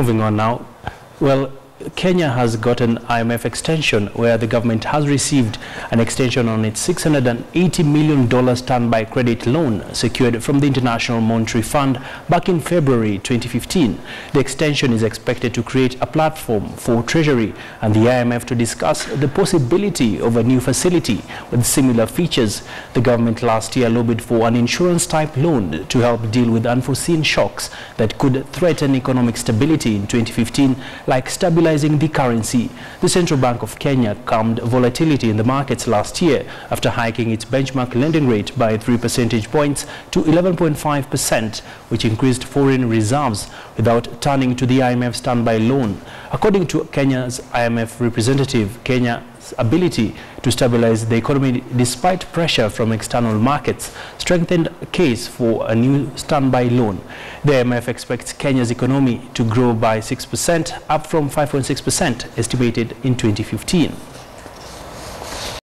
Moving on now. Well, Kenya has got an IMF extension where the government has received an extension on its $680 million standby credit loan secured from the International Monetary Fund back in February 2015. The extension is expected to create a platform for Treasury and the IMF to discuss the possibility of a new facility with similar features. The government last year lobbied for an insurance-type loan to help deal with unforeseen shocks that could threaten economic stability in 2015, like stabilization stabilizing the currency. The Central Bank of Kenya calmed volatility in the markets last year after hiking its benchmark lending rate by 3 percentage points to 11.5%, which increased foreign reserves without turning to the IMF standby loan. According to Kenya's IMF representative, Kenya ability to stabilize the economy despite pressure from external markets strengthened case for a new standby loan. The IMF expects Kenya's economy to grow by 6%, up from 5.6% estimated in 2015.